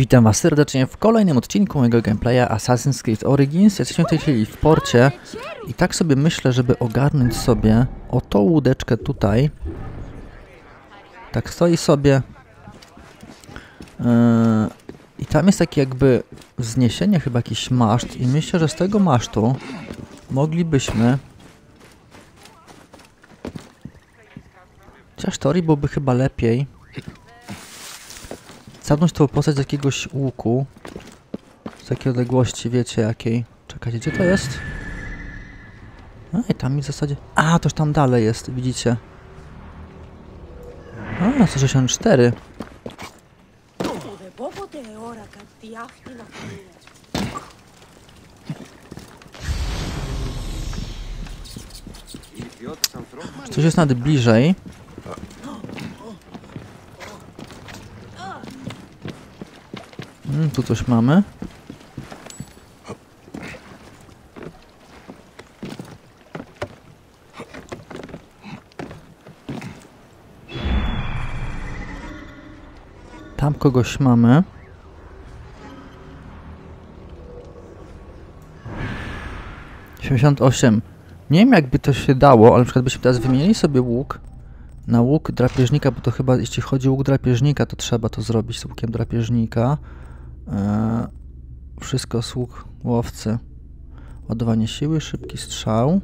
Witam Was serdecznie w kolejnym odcinku mojego gameplaya Assassin's Creed Origins. Jesteśmy w tej chwili w porcie i tak sobie myślę, żeby ogarnąć sobie o tą łódeczkę tutaj. Tak stoi sobie. Yy, I tam jest takie jakby wzniesienie, chyba jakiś maszt i myślę, że z tego masztu moglibyśmy Chociaż teorii byłoby chyba lepiej Sadnąć tą postać z jakiegoś łuku. Z takiej odległości, wiecie jakiej. Czekajcie, gdzie to jest? No i tam mi w zasadzie... A, toż tam dalej jest, widzicie. A, 164. Coś jest nawet bliżej. Hmm, tu coś mamy. Tam kogoś mamy. Siedemdziesiąt osiem. Nie wiem jakby to się dało, ale na przykład byśmy teraz wymienili sobie łuk na łuk drapieżnika, bo to chyba jeśli chodzi o łuk drapieżnika, to trzeba to zrobić z łukiem drapieżnika. Eee, wszystko sług łowcy. Ładowanie siły, szybki strzał.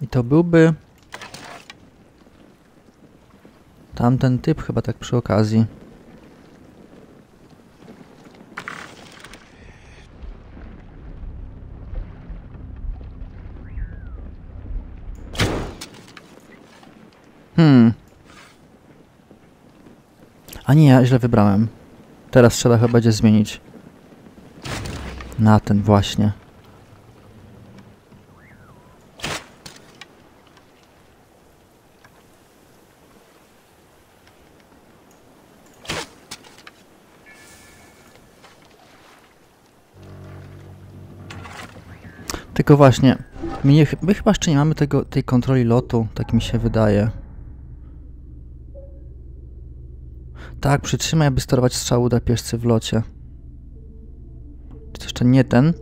I to byłby tamten typ chyba tak przy okazji. A nie, ja źle wybrałem. Teraz trzeba chyba będzie zmienić. Na ten właśnie. Tylko właśnie, my, my chyba jeszcze nie mamy tego, tej kontroli lotu, tak mi się wydaje. Tak, przytrzymaj, aby sterować strzału drapieżcy w locie. To jeszcze nie ten.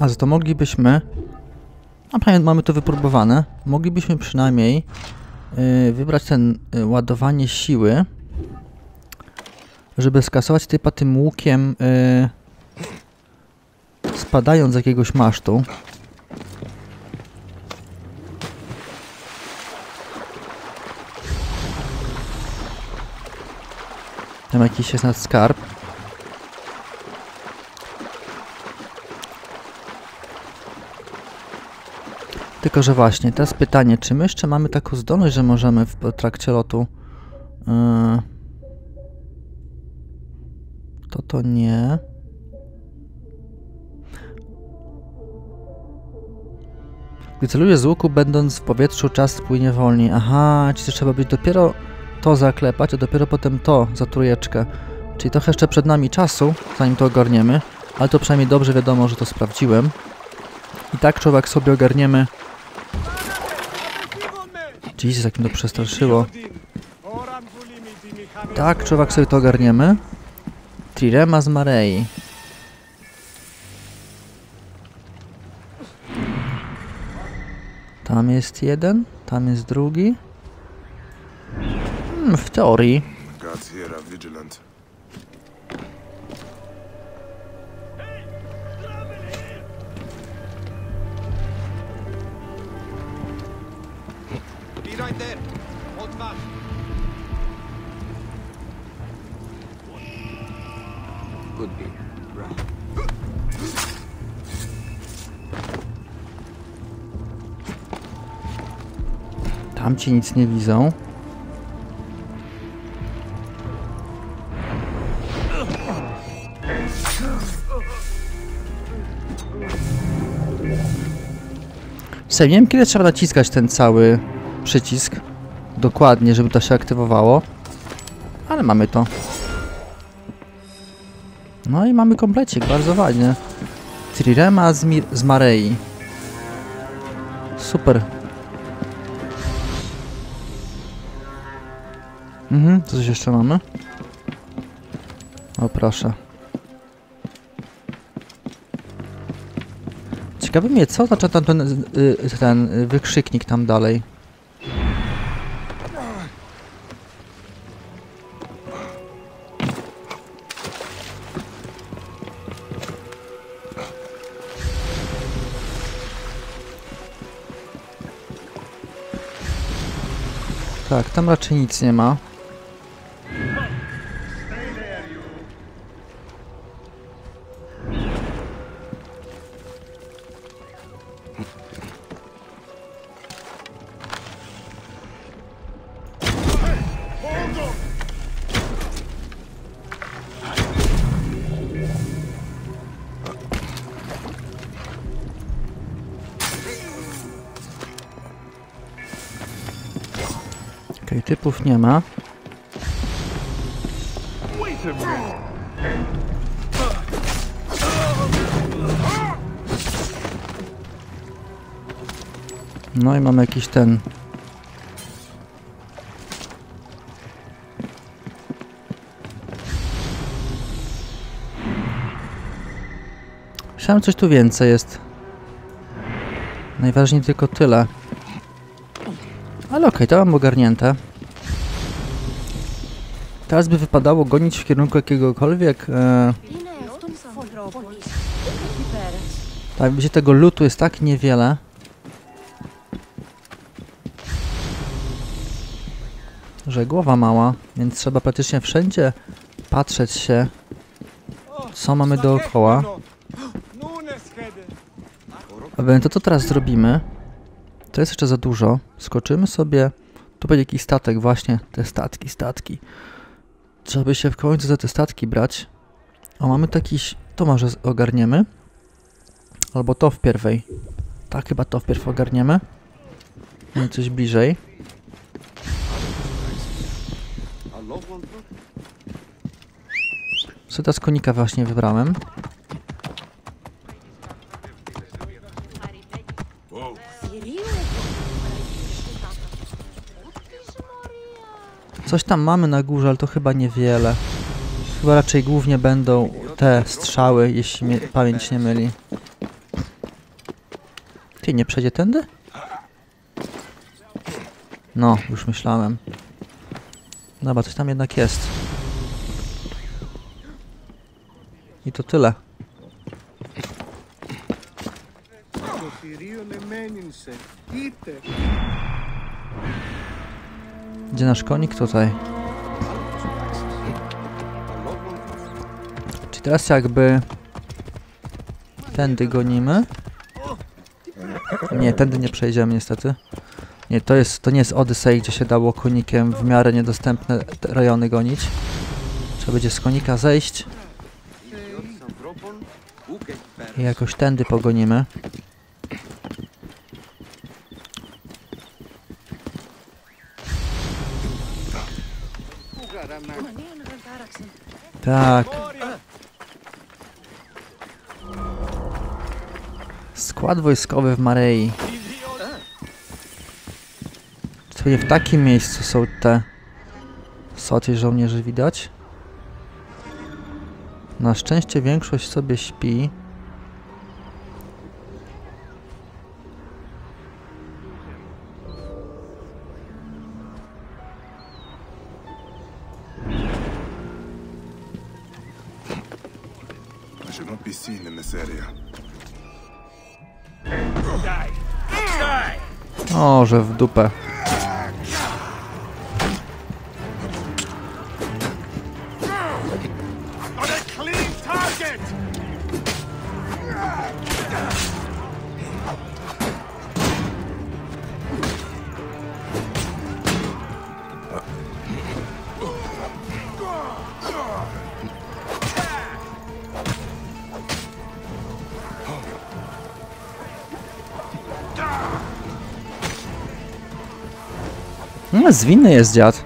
A za to moglibyśmy... A przynajmniej mamy to wypróbowane. Moglibyśmy przynajmniej yy, wybrać ten yy, ładowanie siły, żeby skasować typa tym łukiem yy, spadając z jakiegoś masztu. Tam jakiś jest nad skarb. Tylko, że właśnie, teraz pytanie, czy my jeszcze mamy taką zdolność, że możemy w trakcie lotu... Yy, to to nie... Gdy celujesz z łuku, będąc w powietrzu, czas płynie wolniej. Aha, czyli trzeba być dopiero to zaklepać, a dopiero potem to za trójeczkę. Czyli trochę jeszcze przed nami czasu, zanim to ogarniemy, ale to przynajmniej dobrze wiadomo, że to sprawdziłem. I tak człowiek sobie ogarniemy. Jesus, jak mi to przestraszyło. Tak, człowiek sobie to ogarniemy. Trirema z Marei. Tam jest jeden, tam jest drugi. Fast. Could be. Right. Tamci nic nie widzą. Nie wiem, kiedy trzeba naciskać ten cały przycisk dokładnie, żeby to się aktywowało. Ale mamy to. No i mamy komplecik, bardzo ładnie. Trirema z, Mir z Marei. Super. Mhm, coś jeszcze mamy? O proszę. Ciekawe mnie, co oznacza tam ten, y, ten y, wykrzyknik tam dalej. Tak, tam raczej nic nie ma. Nie ma. No i mamy jakiś ten. Myślałem, coś tu więcej jest. Najważniej tylko tyle. Ale okej, to mam ogarnięte. Teraz by wypadało gonić w kierunku jakiegokolwiek... E... Tak, gdzie tego lutu jest tak niewiele. Że głowa mała, więc trzeba praktycznie wszędzie patrzeć się, co mamy dookoła. A więc to, co teraz zrobimy, to jest jeszcze za dużo. Skoczymy sobie... Tu będzie jakiś statek, właśnie. Te statki, statki. Trzeba by się w końcu za te statki brać. O, mamy tu jakiś. To może z- ogarniemy. Albo to w pierwej. Tak, chyba to wpierw ogarniemy. No, coś bliżej. A lovely Co teraz konika właśnie wybrałem. Coś tam mamy na górze, ale to chyba niewiele. Chyba raczej głównie będą te strzały, jeśli pamięć nie myli. Ty, nie przejdzie tędy? No, już myślałem. Dobra, coś tam jednak jest. I to tyle. Porfirio gdzie nasz konik? Tutaj. Czyli teraz jakby... Tędy gonimy. Nie, tędy nie przejdziemy niestety. Nie, to, jest, to nie jest Odyssey, gdzie się dało konikiem w miarę niedostępne rejony gonić. Trzeba będzie z konika zejść. I jakoś tędy pogonimy. Tak. Skład wojskowy w Marei. Nie w takim miejscu są te soty żołnierzy widać. Na szczęście większość sobie śpi. O, że w dupę. Zwinny jest dziad.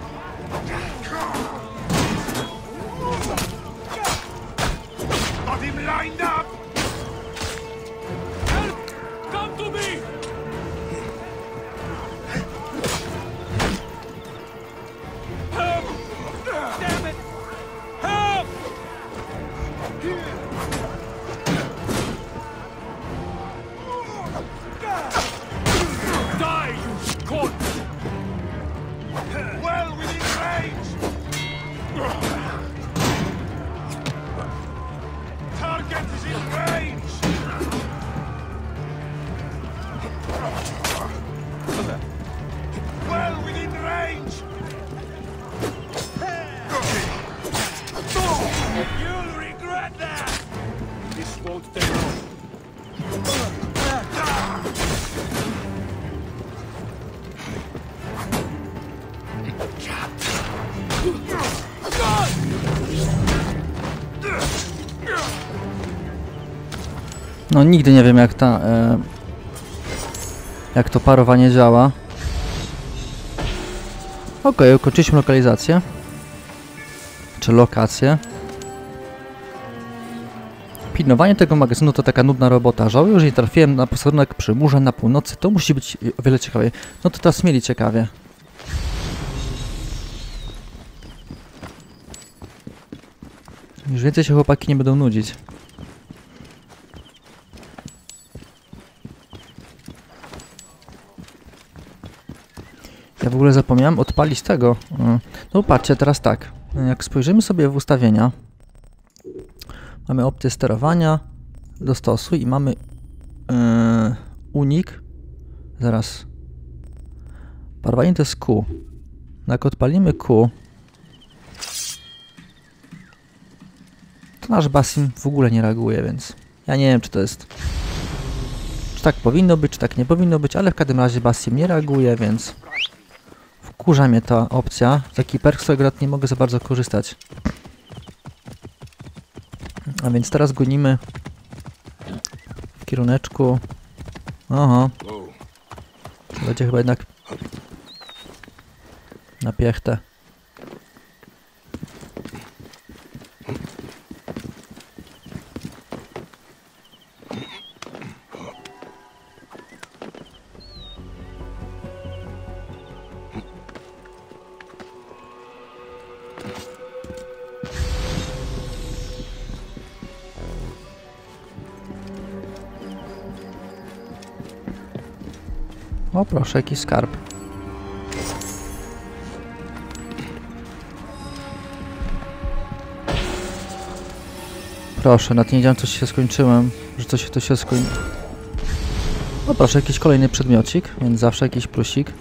No nigdy nie wiem jak ta... E, jak to parowanie działa. Okej, ukończyliśmy lokalizację. Czy lokację. Pilnowanie tego magazynu to taka nudna robota. Żałuję, że nie trafiłem na posterunek przy murze na północy. To musi być o wiele ciekawiej. No to teraz mieli ciekawie. Już więcej się chłopaki nie będą nudzić. Ja w ogóle zapomniałem odpalić tego. No patrzcie, teraz tak. Jak spojrzymy sobie w ustawienia, mamy opcję sterowania, dostosuj i mamy e, unik. Zaraz. Parowanie to jest Q. No Jak odpalimy Q, to nasz basim w ogóle nie reaguje, więc ja nie wiem, czy to jest. Czy tak powinno być, czy tak nie powinno być, ale w każdym razie basim nie reaguje, więc wkurza mnie ta opcja. Taki perk, nie mogę za bardzo korzystać. A więc teraz gonimy w kieruneczku. Whoa. będzie chyba jednak na piechtę. Proszę, jakiś skarb. Proszę, nad nie wiedziałem, co się skończyłem, że coś to się skoń... O proszę, jakiś kolejny przedmiocik, więc zawsze jakiś plusik.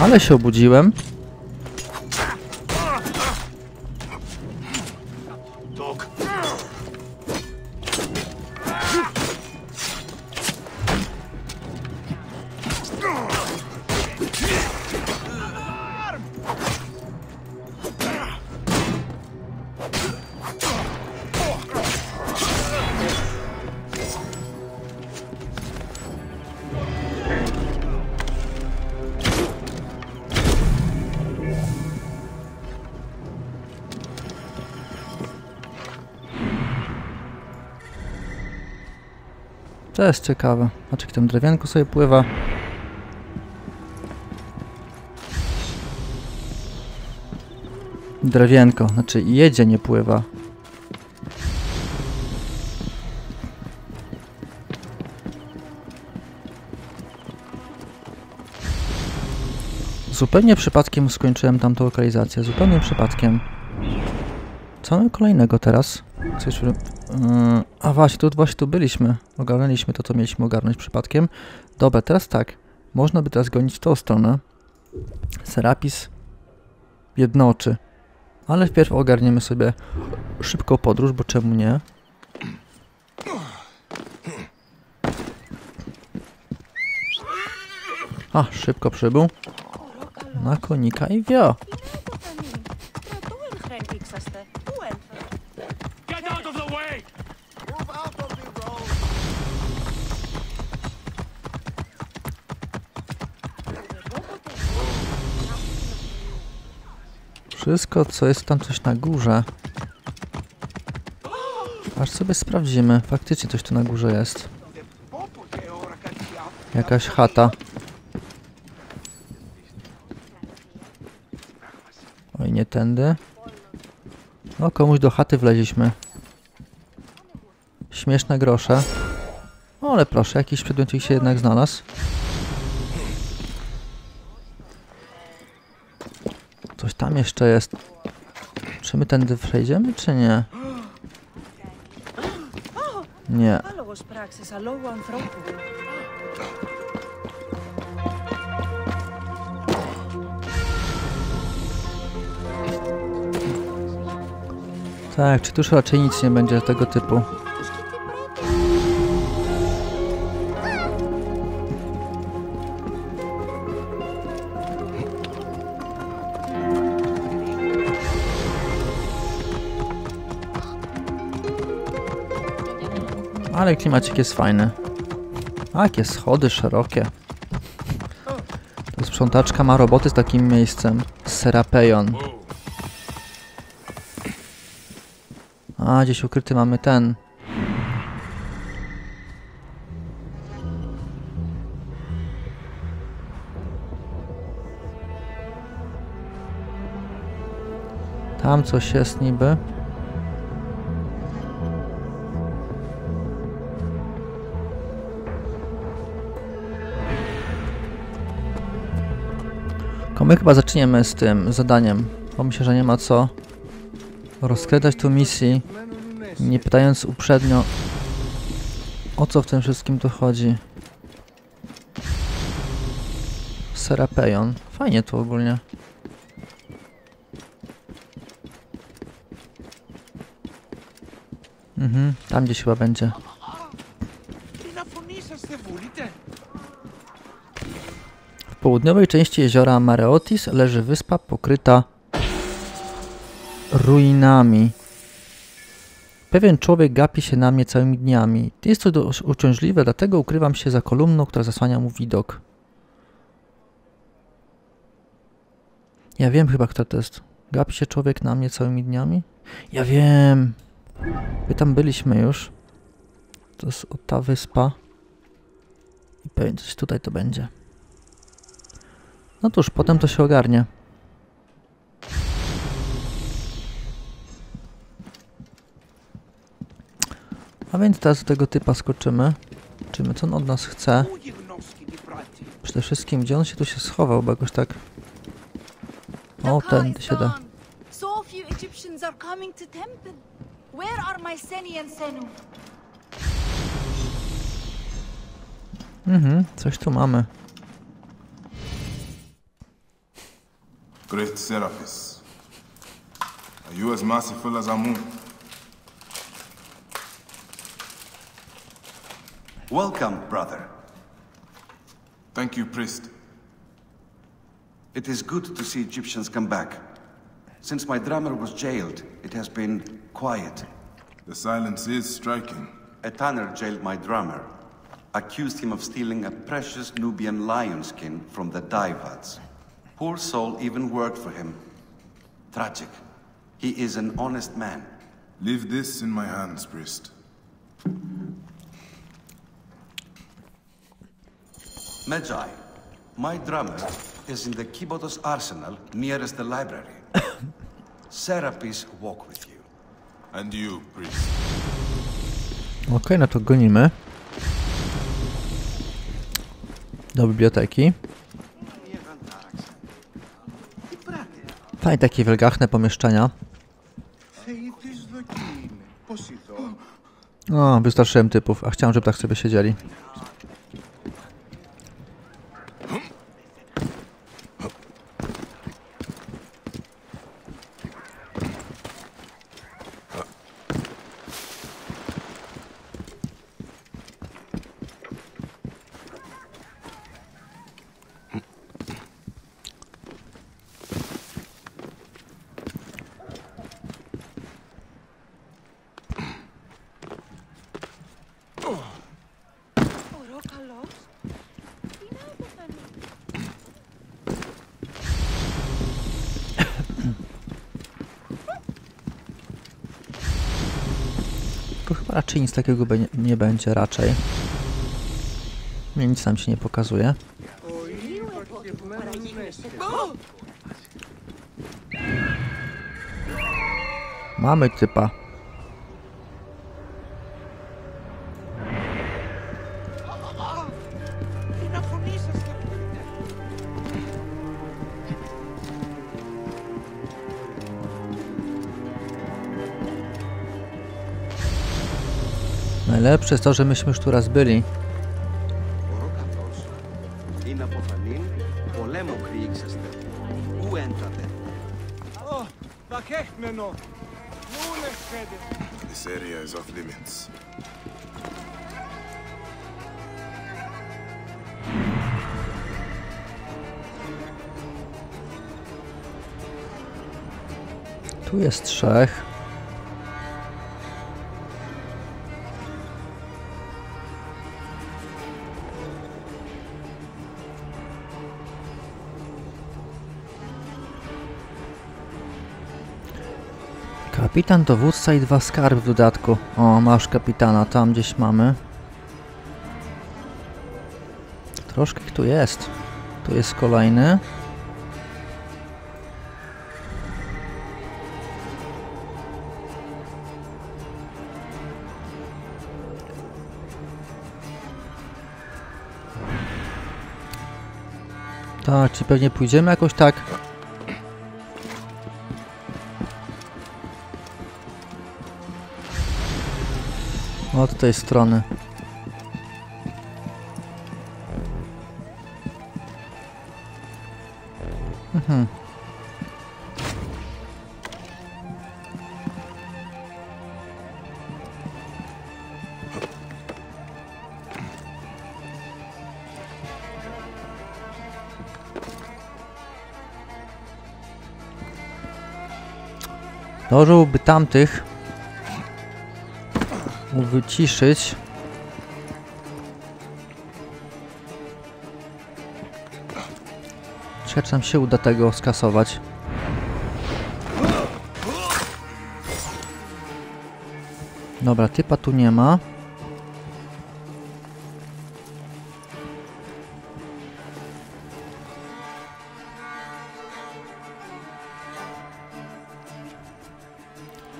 Ale się obudziłem. To jest ciekawe. Znaczy, tam drewienko sobie pływa. Drewienko, znaczy jedzie, nie pływa. Zupełnie przypadkiem skończyłem tamtą lokalizację. Zupełnie przypadkiem. Co mamy kolejnego teraz? Coś, a właśnie, tu właśnie tu byliśmy. Ogarnęliśmy to, co mieliśmy ogarnąć przypadkiem. Dobra, teraz tak. Można by teraz gonić w tą stronę. Serapis jednoczy. Ale wpierw ogarniemy sobie szybką podróż, bo czemu nie? A, szybko przybył. Na konika i wio. Wszystko, co jest tam coś na górze. Aż sobie sprawdzimy. Faktycznie coś tu na górze jest. Jakaś chata. Oj, nie tędy. O, komuś do chaty wleźliśmy. Śmieszne grosze. O, ale proszę, jakiś przedmiot się jednak znalazł. Tam jeszcze jest. Czy my tędy przejdziemy, czy nie? Nie. Tak, czy tu już raczej nic nie będzie tego typu. Ale klimacik jest fajny. A, jakie schody szerokie. To sprzątaczka ma roboty z takim miejscem. Serapejon. A, gdzieś ukryty mamy ten. Tam coś jest niby. My chyba zaczniemy z tym zadaniem, bo myślę, że nie ma co rozkręcać tu misji, nie pytając uprzednio o co w tym wszystkim tu chodzi. Serapejon. Fajnie tu ogólnie. Mhm, tam gdzieś chyba będzie. Południowej części jeziora Mareotis leży wyspa pokryta ruinami. Pewien człowiek gapi się na mnie całymi dniami. Jest to dość uciążliwe, dlatego ukrywam się za kolumną, która zasłania mu widok. Ja wiem chyba, kto to jest. Gapi się człowiek na mnie całymi dniami? Ja wiem. My tam byliśmy już. To jest ta wyspa. I pewnie coś tutaj to będzie. No cóż, potem to się ogarnie. A więc teraz do tego typa skoczymy. Czymy, co on od nas chce. Przede wszystkim, gdzie on się tu się schował, bo jakoś tak... O, ten się da. Mhm, coś tu mamy. Great Serapis, are you as merciful as Amun? Welcome, brother. Thank you, priest. It is good to see Egyptians come back. Since my drummer was jailed, it has been quiet. The silence is striking. A tanner jailed my drummer, accused him of stealing a precious Nubian lion skin from the Daivads. Poor soul even worked for him. Tragic. He is an honest man. Leave this in my hands, priest. Magi, my drummer is in the Kibotos arsenal nearest the library. Serapis walk with you. And you, priest. Okej, no to gonimy. Do biblioteki. Fajne takie wielgachne pomieszczenia. O, wystraszyłem typów, a chciałem, żeby tak sobie siedzieli. Raczej nic takiego nie będzie, raczej. Nic nam się nie pokazuje. Mamy typa. Najlepsze jest to, że myśmy już tu raz byli. Kapitan, dowódca i dwa skarby w dodatku. O, masz kapitana, tam gdzieś mamy. Troszkę ich tu jest. Tu jest kolejny. Tak, czy pewnie pójdziemy jakoś tak? Od tej strony. Mhm. Zdążyłby tamtych wyciszyć. Ciekawe, nam się uda tego skasować. Dobra, typa tu nie ma.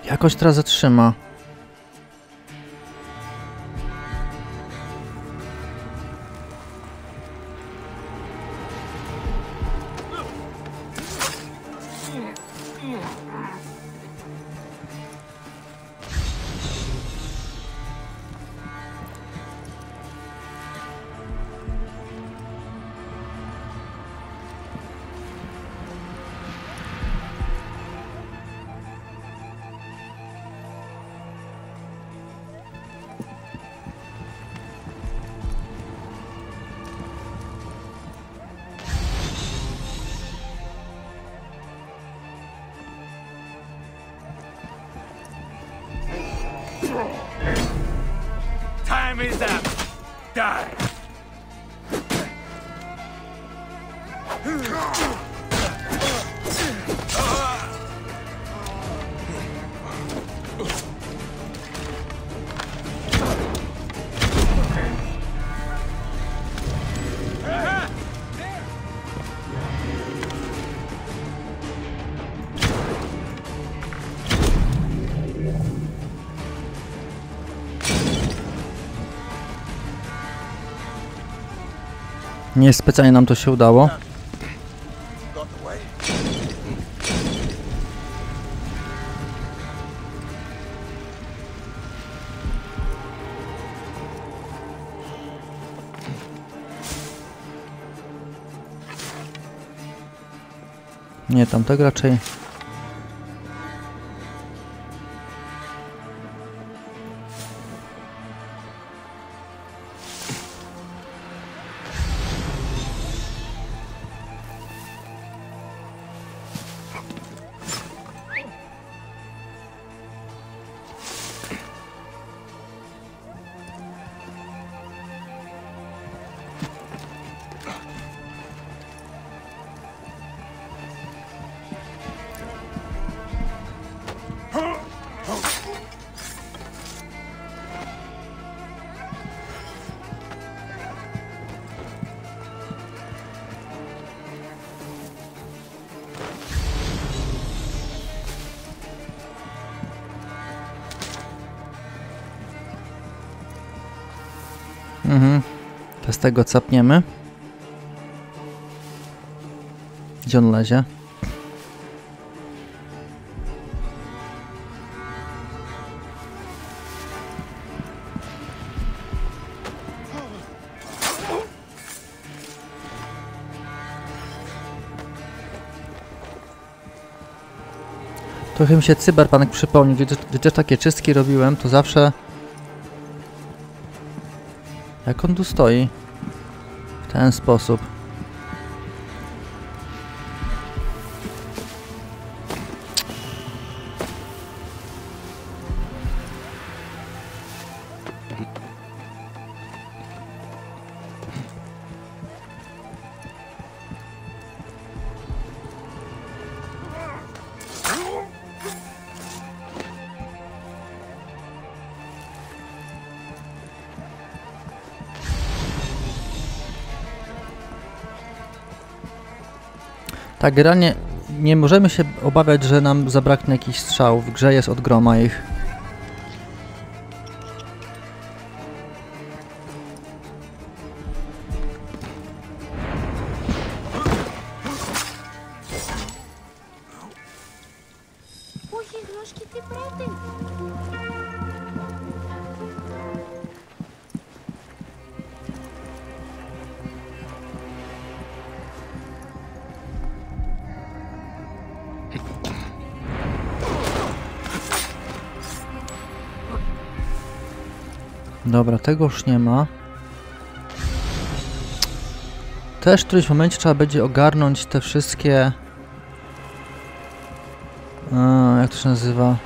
Jakoś teraz zatrzyma. Nie specjalnie nam to się udało. Nie, tamtego raczej. Z tego capniemy. Gdzie on lezie? Trochę mi się cyberpanek przypomniał, gdzie, gdzie też takie czystki robiłem, to zawsze... Jak on tu stoi? W ten sposób. Tak, generalnie nie możemy się obawiać, że nam zabraknie jakichś strzał. W grze jest od groma ich. Dobra, tego już nie ma. Też w którymś momencie trzeba będzie ogarnąć te wszystkie... A, jak to się nazywa?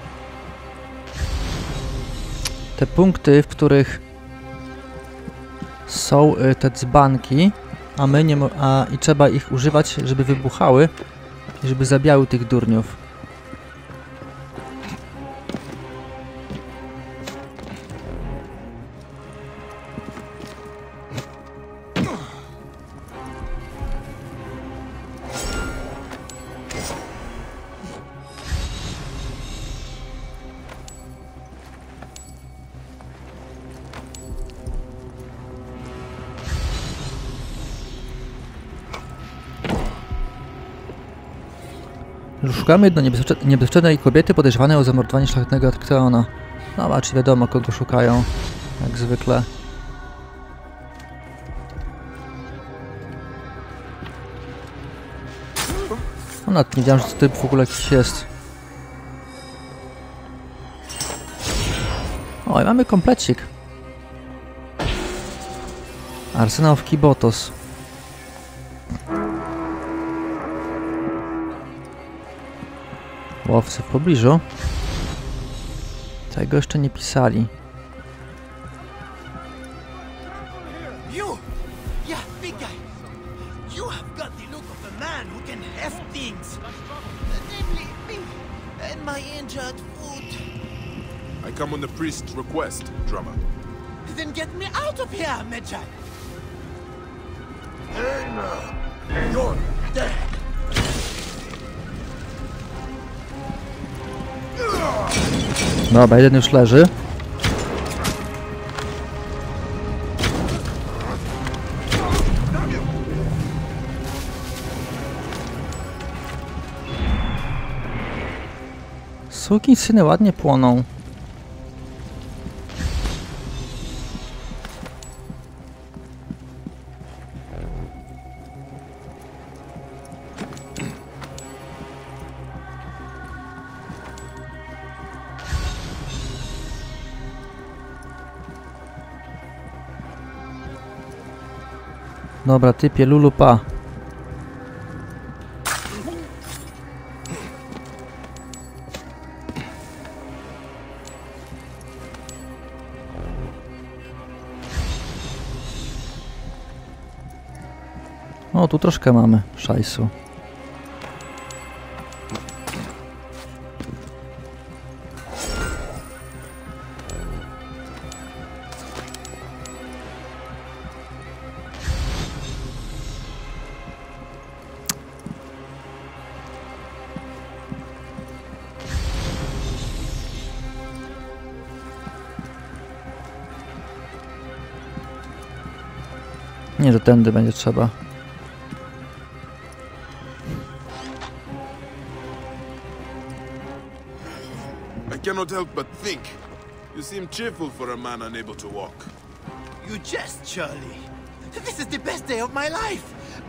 Te punkty, w których są y, te dzbanki, a my nie a i trzeba ich używać, żeby wybuchały i żeby zabijały tych durniów. Szukamy niebezpiecze- niebezpiecznej kobiety podejrzewanej o zamordowanie szlachetnego Arkteona. No, a czy wiadomo kogo szukają, jak zwykle. No, nawet nie wiedziałem, że to typ w ogóle jakiś jest. O, i mamy komplecik. Arsenał w Kibotos. Łowcy w pobliżu. Tego jeszcze nie pisali. You! Yeah, big guy! You have got the look of a man who can heft things! Namely, me and my injured foot. I come on the priest's request, drummer. Then get me out of here, Medjay! You're dead! Dobra, jeden już leży. Suki syny ładnie płoną. Dobra, typie Lulu pa. O, tu troszkę mamy szajsu. Tędy będzie trzeba. I cannot help but think. You seem cheerful for a man unable to walk. You jest, Charlie. This is the best day of my life.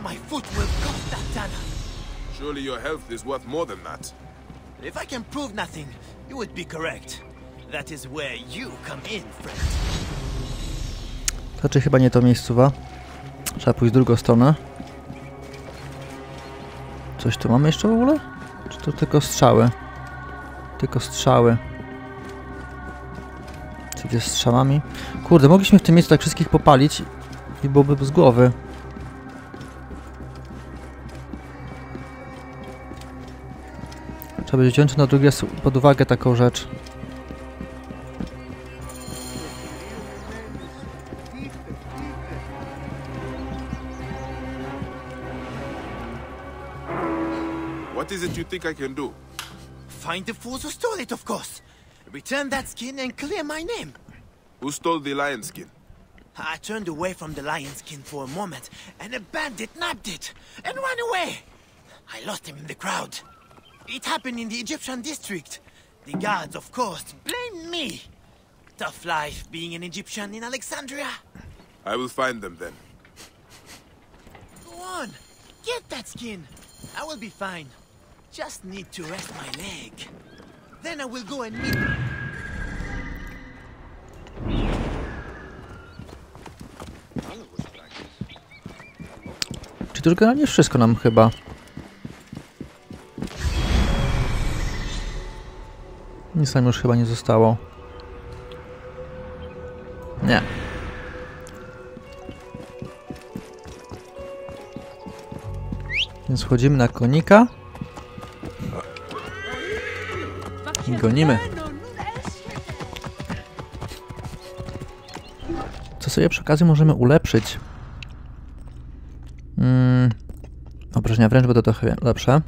My foot will cross that tunnel. Surely your health is worth more than that. If I can prove nothing, you would be correct. That is where you come in, friend. To czy chyba nie to miejscowa? Trzeba pójść w drugą stronę. Coś tu mamy jeszcze w ogóle? Czy to tylko strzały? Tylko strzały. Czy z strzałami? Kurde, mogliśmy w tym miejscu tak wszystkich popalić i byłoby z głowy. Trzeba będzie wziąć na drugi raz pod uwagę taką rzecz. Think I can do? Find the fools who stole it, of course. Return that skin and clear my name. Who stole the lion skin? I turned away from the lion skin for a moment, and a bandit nabbed it and ran away. I lost him in the crowd. It happened in the Egyptian district. The guards, of course, blame me. Tough life being an Egyptian in Alexandria. I will find them then. Go on, get that skin. I will be fine. Just need to rest my leg. Then I will go and meet. Czy to generalnie wszystko nam chyba? Nic nam już chyba nie zostało. Nie. Więc wchodzimy na konika. Gonimy. Co sobie przy okazji możemy ulepszyć? Mm, obrażenia wręcz będą trochę lepsze.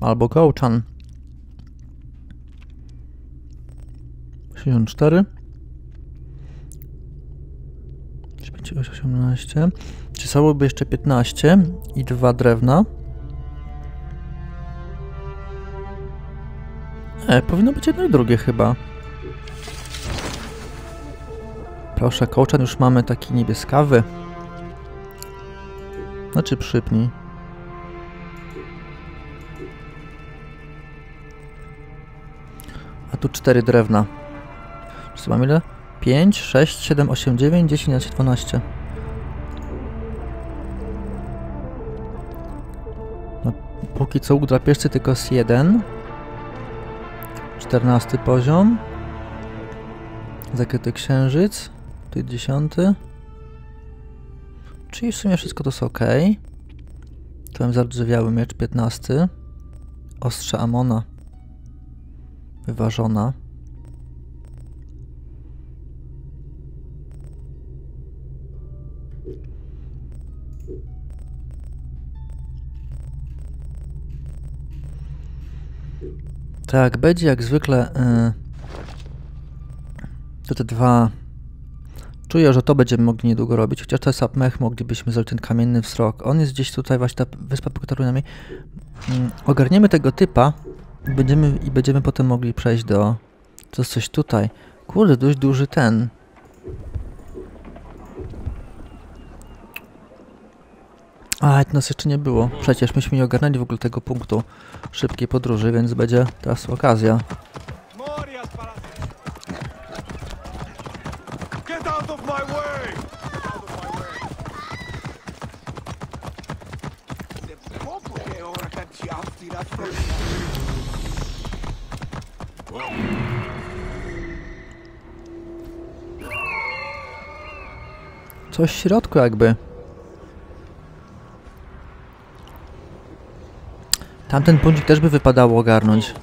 Albo Gołczan. 64. 5, 18. Czy całoby jeszcze 15 i dwa drewna? E, powinno być jedno i drugie chyba. Proszę, kołczan już mamy taki niebieskawy. Znaczy przypnij. A tu cztery drewna. Czy mam ile? 5, 6, 7, 8, 9, 10, 11, 12. No, póki co łuk drapieżcy tylko jest jeden. 14 poziom. Zakryty księżyc. Tu 10. Czyli w sumie wszystko to jest ok. Tu mam zardrzewiały miecz 15. Ostrze Amona. Wyważona. Tak, będzie jak zwykle. Yy, te dwa. Czuję, że to będziemy mogli niedługo robić, chociaż jest mech, moglibyśmy zrobić ten kamienny wzrok. On jest gdzieś tutaj, właśnie ta wyspa pod. Yy, ogarniemy tego typa będziemy, i będziemy potem mogli przejść do... To jest coś tutaj. Kurde, dość duży ten. A, nas jeszcze nie było. Przecież myśmy nie ogarnęli w ogóle tego punktu szybkiej podróży, więc będzie teraz okazja. Morias para... Get out of my way! Out of my way! Se poco que ora can ci aftiras from Coś w środku jakby. Tamten punkcik też by wypadało ogarnąć.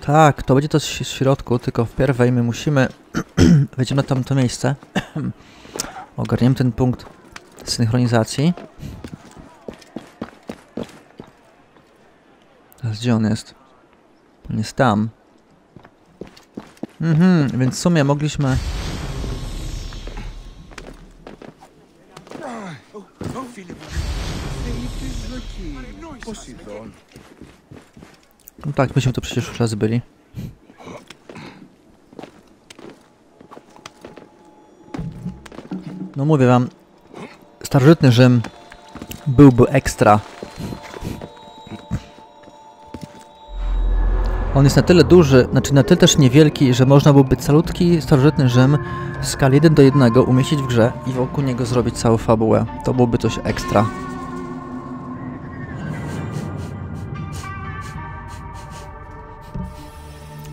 Tak, to będzie to w środku, tylko wpierw my musimy... Wejdziemy na tamto miejsce. Ogarniemy ten punkt synchronizacji. Teraz gdzie on jest? On jest tam. Mhm, więc w sumie mogliśmy... No tak, myśmy tu przecież już raz byli. No mówię wam, starożytny Rzym byłby ekstra On jest na tyle duży, znaczy na tyle też niewielki, że można byłoby calutki starożytny Rzym w skali 1 do 1 umieścić w grze i wokół niego zrobić całą fabułę. To byłoby coś ekstra.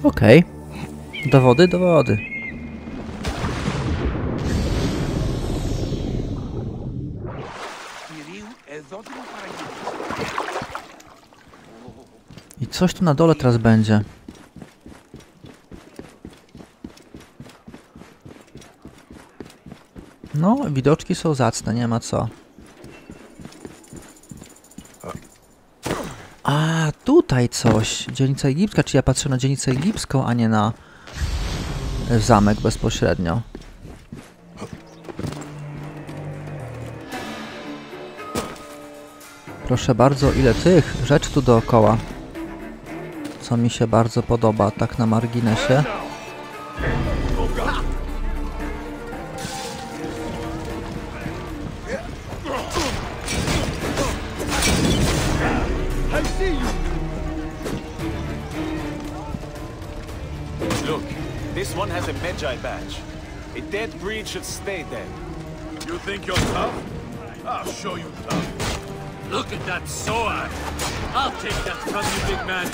Okej. Dowody, dowody. Coś tu na dole teraz będzie. No, widoczki są zacne, nie ma co. A, tutaj coś. Dzielnica egipska, czy ja patrzę na dzielnicę egipską, a nie na zamek bezpośrednio. Proszę bardzo, ile tych rzeczy tu dookoła. Co mi się bardzo podoba, tak na marginesie. Look, this one has a Magi badge. A dead breed should stay dead. You think you're tough? I'll show you tough. Look at that sword! I'll take that from you, big man.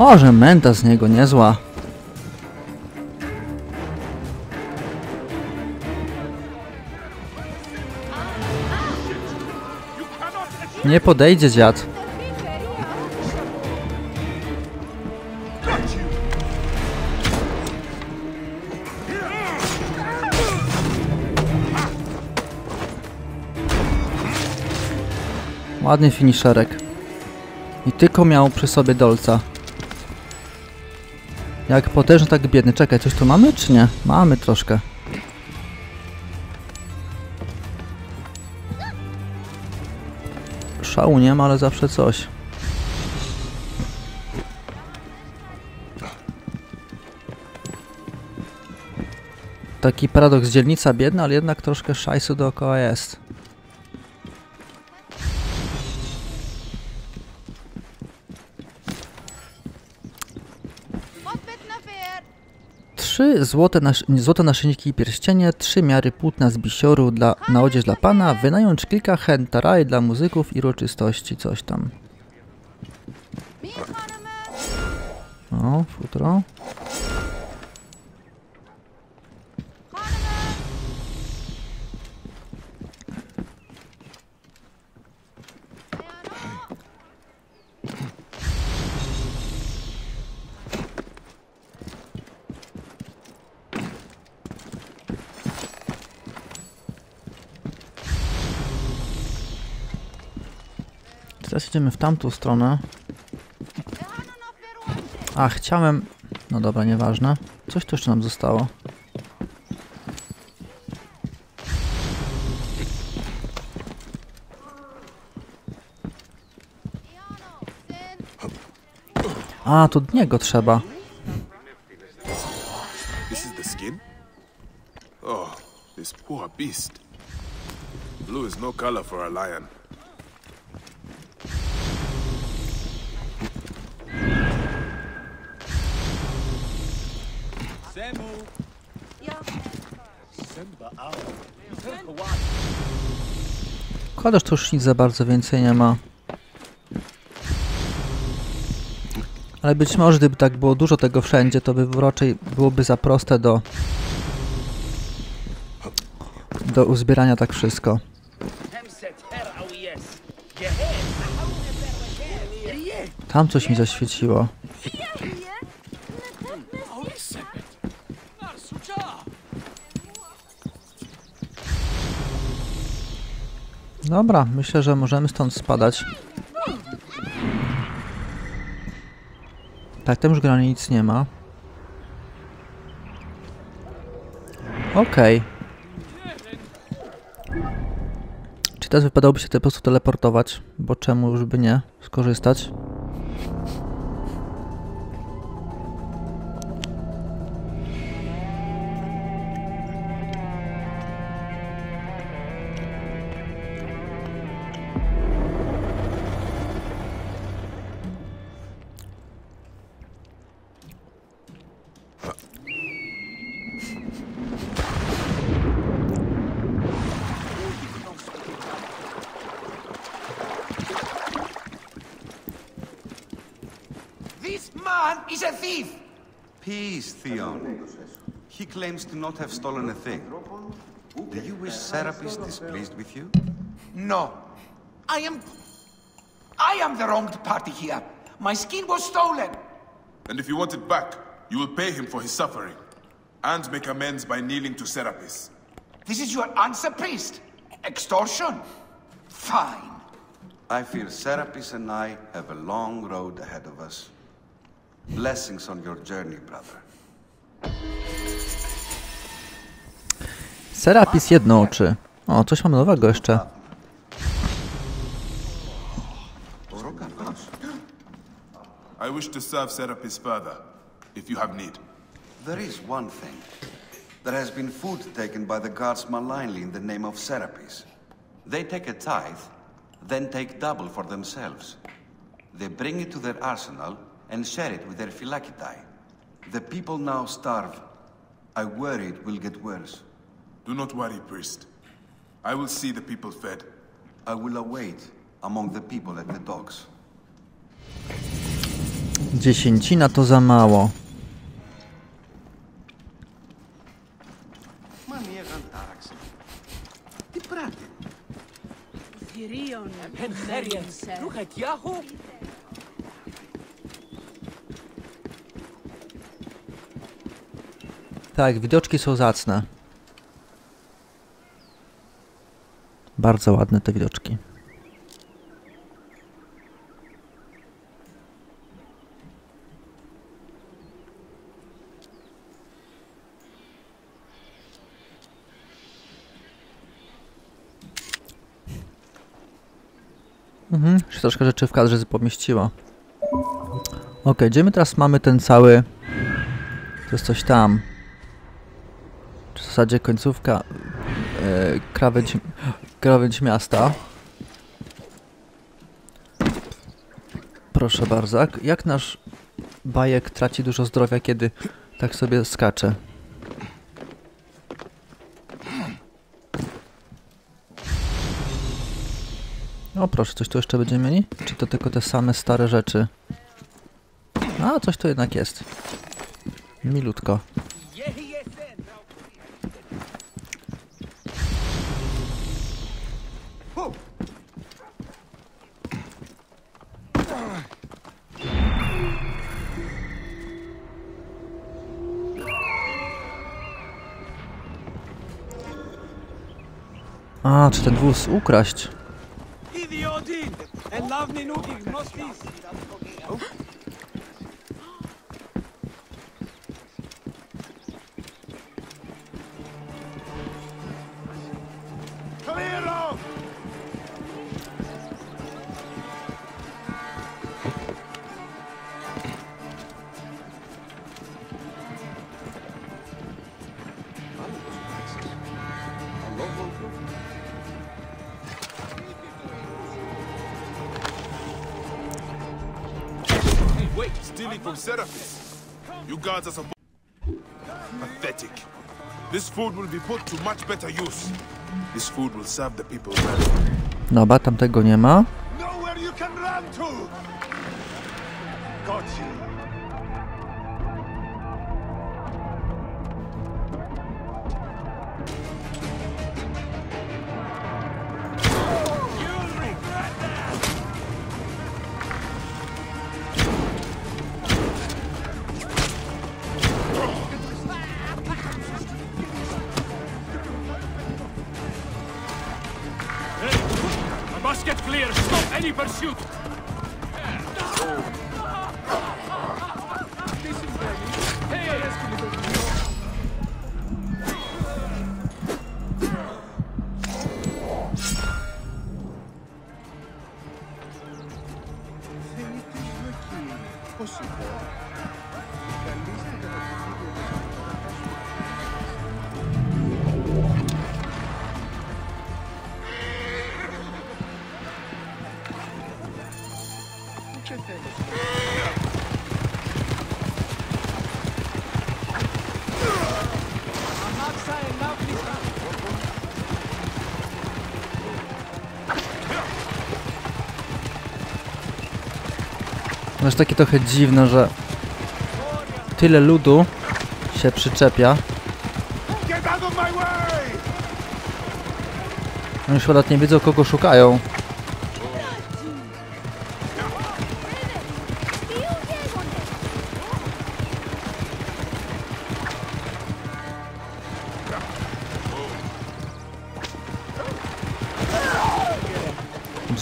O, że menta z niego niezła. Nie podejdzie dziad. Ładny finisherek. I tylko miał przy sobie dolca. Jak potężny, tak biedny. Czekaj, coś tu mamy, czy nie? Mamy troszkę. Szału nie ma, ale zawsze coś. Taki paradoks, dzielnica biedna, ale jednak troszkę szajsu dookoła jest. Trzy złote, nasz, złote naszyjniki i pierścienie, trzy miary płótna z bisioru dla, na odzież dla pana, wynająć kilka hentaraj dla muzyków i uroczystości, coś tam. O, futro. Idziemy w tamtą stronę. A, chciałem... No dobra, nieważne. Coś tu jeszcze nam zostało. A, to niego trzeba. This is skin? Oh, this poor beast. Blue is no color for a lion. Że tu już nic za bardzo więcej nie ma. Ale być może gdyby tak było dużo tego wszędzie, to by raczej byłoby za proste do do uzbierania tak wszystko. Tam coś mi zaświeciło. Dobra, myślę, że możemy stąd spadać. Tak, tam już granie nic nie ma. Okej. Czy teraz wypadałoby się tutaj po prostu teleportować? Bo czemu już by nie skorzystać? He claims to not have stolen a thing. Do you wish Serapis displeased with you? No. I am... I am the wronged party here. My skin was stolen. And if you want it back, you will pay him for his suffering. And make amends by kneeling to Serapis. This is your answer, priest? Extortion? Fine. I fear Serapis and I have a long road ahead of us. Blessings on your journey, brother. Serapis jednooczy. O, coś mamy nowego jeszcze. I wish to serve Serapis further, if you have need. There is one thing. There has been food taken by the guards malignly in the name of Serapis. They take a tithe, then take double for themselves. They bring it to their arsenal and share it with their Phylakitai. The people now starve. I worry it will get worse. Do not worry, priest. I will see the people fed. I will await among the people at the docks. Dziesięcina to za mało. Tak, widoczki są zacne. Bardzo ładne te widoczki. Mhm, się troszkę rzeczy w kadrze pomieściło. Ok, gdzie my teraz mamy ten cały... To jest coś tam. W zasadzie końcówka... E, krawędź, krawędź miasta. Proszę bardzo. Jak, nasz bajek traci dużo zdrowia, kiedy tak sobie skacze? O proszę, coś tu jeszcze będziemy mieli? Czy to tylko te same stare rzeczy? A, coś tu jednak jest. Milutko. Ten wóz ukraść? From Serapis. You guards are supposed... Pathetic. This food will be put to much better use. This food will serve the people well. Dobra, tamtego nie ma. Nowhere you can run to! Clear. Stop any pursuit. Aż takie trochę dziwne, że tyle ludu się przyczepia. Oni nawet nie wiedzą kogo szukają.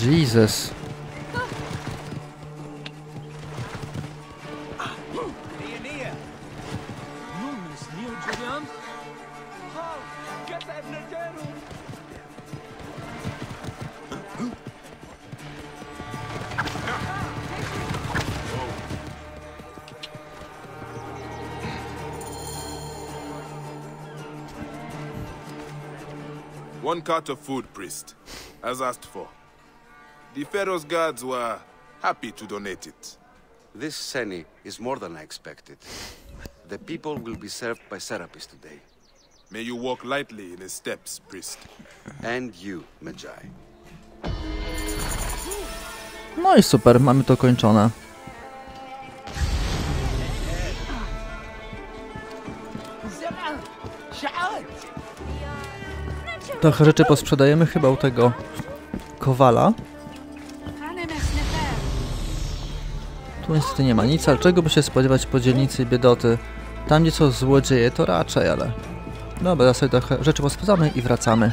Jesus. One cart of food, priest, as asked for. The Pharaoh's guards were happy to donate it. This Seni is more than I expected. The people will be served by Serapis today. May you walk lightly in his steps, priest. And you, Magi. No i super, mamy to kończone. Trochę rzeczy posprzedajemy chyba u tego kowala. Tu niestety nie ma nic, ale czego by się spodziewać po dzielnicy biedoty? Tam gdzie są złodzieje to raczej, ale... Dobra, sobie trochę rzeczy posprzedamy i wracamy.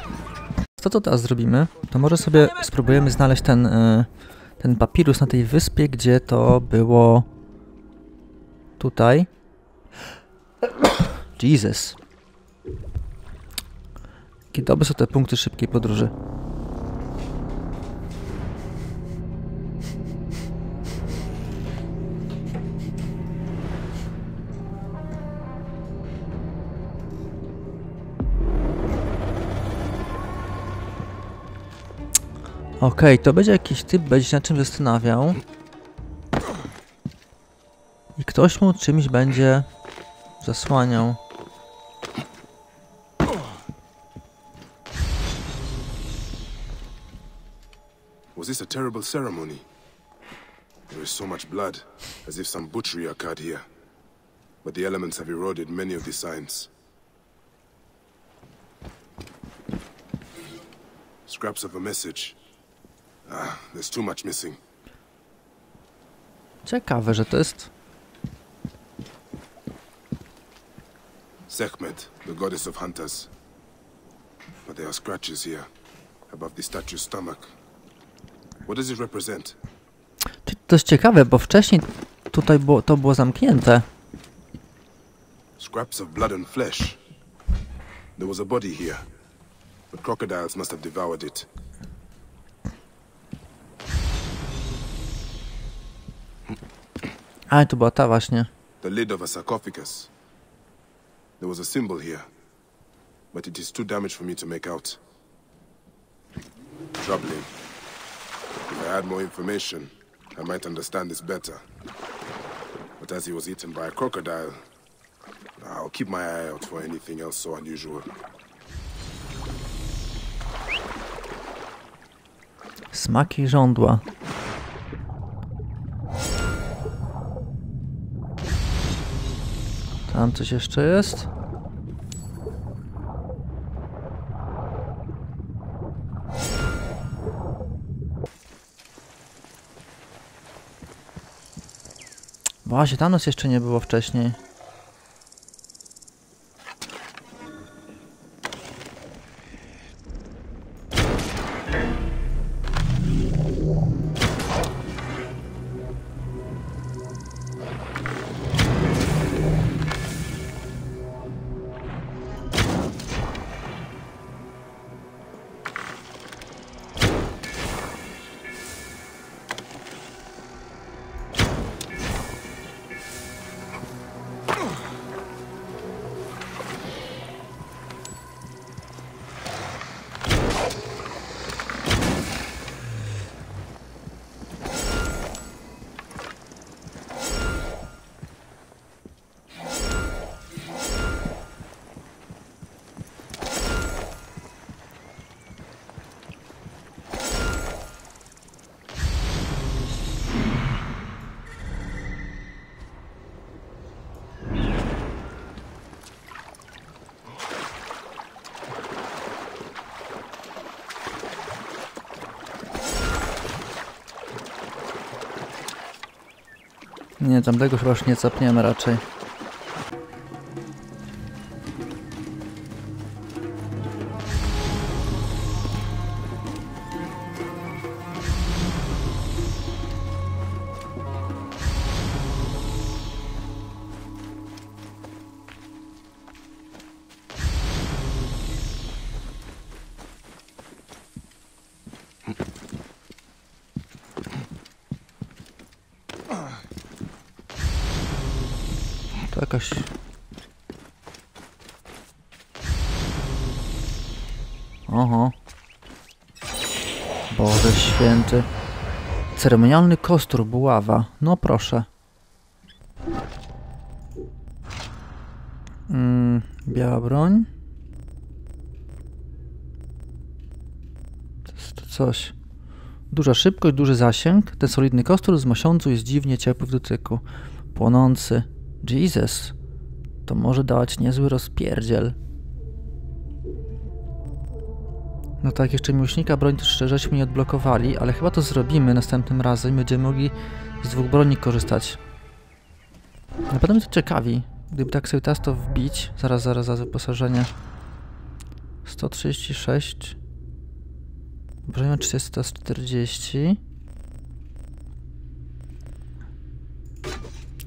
To co teraz zrobimy, to może sobie spróbujemy znaleźć ten, y, ten papirus na tej wyspie, gdzie to było... Tutaj. Jesus. Jakie dobre są te punkty szybkiej podróży. Okej, to będzie jakiś typ, będzie się na czym zastanawiał. I ktoś mu czymś będzie zasłaniał. Was this a terrible ceremony? There is so much blood, as if some butchery occurred here. But the elements have eroded many of the signs. Scraps of a message. Ah, there's too much missing. Ciekawe, że to jest... Sekhmet, the goddess of hunters. But there are scratches here, above the statue's stomach. To jest ciekawe, bo wcześniej tutaj było, to było zamknięte. Scraps of blood and flesh. There was a body here, but crocodiles must have devoured it. A, to była ta właśnie. The lid of a sarcophagus. There was a symbol here, but it is too damaged for me to make out. Troubling. If I had more information, I might understand this better. But as he was eaten by a crocodile, I'll keep my eye out for anything else so unusual. Smaki żądła. Tam coś jeszcze jest? Właśnie, tam nas jeszcze nie było wcześniej. Nie, tamtego chyba już nie capniemy raczej. Oho. Boże święty. Ceremonialny kostur buława. No proszę. Mm, biała broń. To jest to coś. Duża szybkość, duży zasięg. Ten solidny kostur z mosiądzu jest dziwnie ciepły w dotyku. Płonący. Jesus. To może dać niezły rozpierdziel. No tak, jeszcze miłośnika broń szczerześmy nie odblokowali, ale chyba to zrobimy następnym razem i będziemy mogli z dwóch broni korzystać. Na pewno mnie to ciekawi. Gdyby tak sobie teraz to wbić, zaraz, zaraz, zaraz, wyposażenie. 136. Broń ma 340.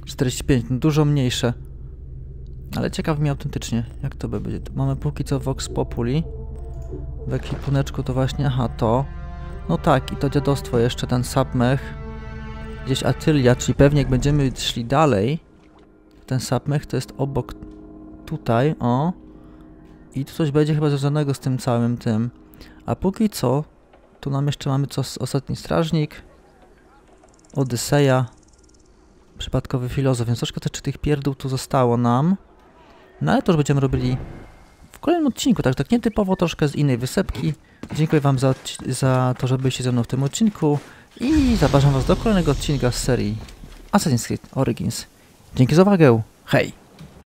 45, no dużo mniejsze. Ale ciekaw mi autentycznie, jak to by będzie. Mamy póki co Vox Populi. W ekwipuneczku to właśnie, aha, to. No tak, i to dziadostwo jeszcze, ten submech. Gdzieś Atylia, czyli pewnie jak będziemy szli dalej, ten submech to jest obok tutaj, o. I tu coś będzie chyba związanego z tym całym tym. A póki co, tu nam jeszcze mamy co, ostatni strażnik, Odyseja, przypadkowy filozof, więc troszkę też tych pierdół tu zostało nam. No ale to już będziemy robili w kolejnym odcinku, tak, tak nietypowo troszkę z innej wysepki. Dziękuję wam za, za to, że byliście ze mną w tym odcinku i zapraszam was do kolejnego odcinka z serii Assassin's Creed Origins. Dzięki za uwagę, hej!